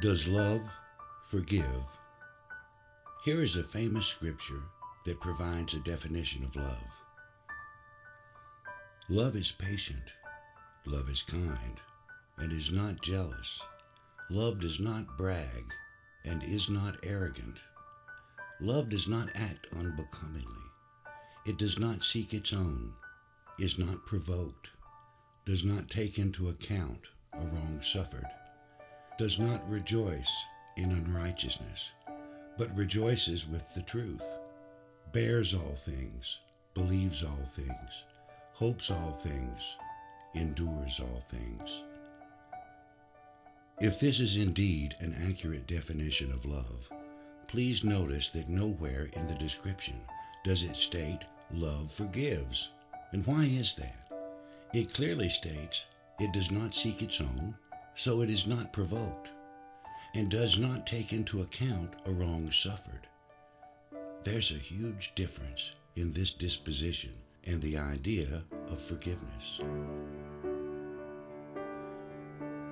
Does love forgive? Here is a famous scripture that provides a definition of love. Love is patient, love is kind, and is not jealous. Love does not brag and is not arrogant. Love does not act unbecomingly. It does not seek its own, is not provoked, does not take into account a wrong suffered, does not rejoice in unrighteousness, but rejoices with the truth, bears all things, believes all things, hopes all things, endures all things. If this is indeed an accurate definition of love, please notice that nowhere in the description does it state love forgives. And why is that? It clearly states it does not seek its own, so it is not provoked, and does not take into account a wrong suffered. There's a huge difference in this disposition and the idea of forgiveness.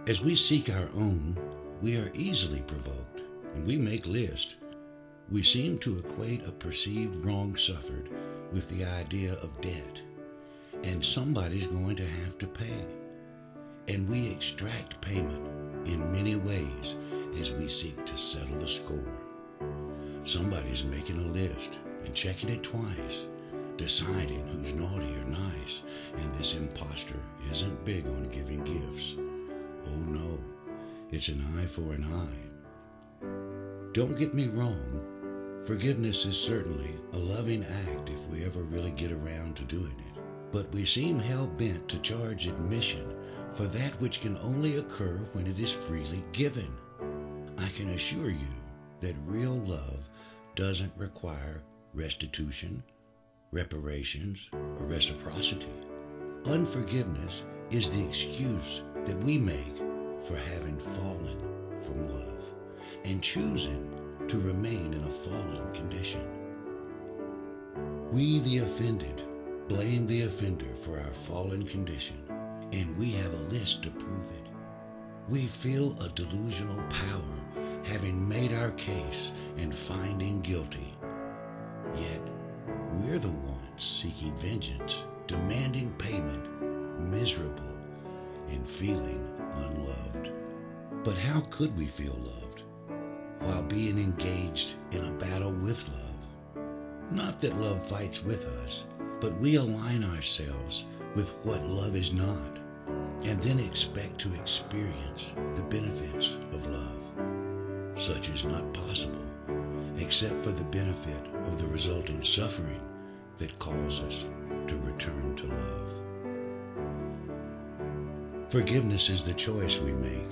As we seek our own, we are easily provoked, and we make lists. We seem to equate a perceived wrong suffered with the idea of debt, and somebody's going to have to pay. And we extract payment in many ways as we seek to settle the score. Somebody's making a list and checking it twice, deciding who's naughty or nice, and this impostor isn't big on giving gifts. Oh no, it's an eye for an eye. Don't get me wrong, forgiveness is certainly a loving act if we ever really get around to doing it. But we seem hell bent to charge admission for that which can only occur when it is freely given. I can assure you that real love doesn't require restitution, reparations, or reciprocity. Unforgiveness is the excuse that we make for having fallen from love and choosing to remain in a fallen condition. We, the offended, blame the offender for our fallen condition, and we have a list to prove it. We feel a delusional power having made our case and finding guilty. Yet, we're the ones seeking vengeance, demanding payment, miserable, and feeling unloved. But how could we feel loved while being engaged in a battle with love? Not that love fights with us, but we align ourselves with what love is not, and then expect to experience the benefits of love. Such is not possible, except for the benefit of the resulting suffering that calls us to return to love. Forgiveness is the choice we make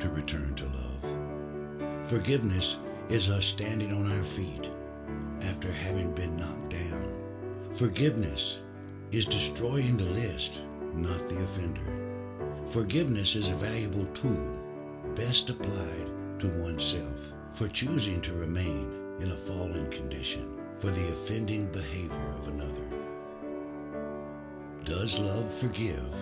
to return to love. Forgiveness is us standing on our feet after having been knocked down. Forgiveness is destroying the list, not the offender. Forgiveness is a valuable tool best applied to oneself for choosing to remain in a fallen condition for the offending behavior of another. Does love forgive?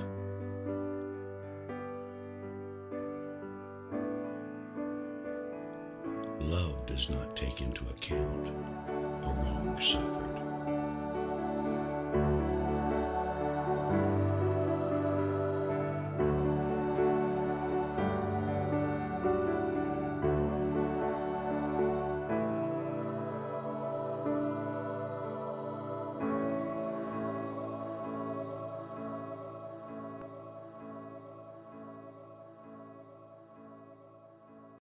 Love does not take into account a wrong suffered.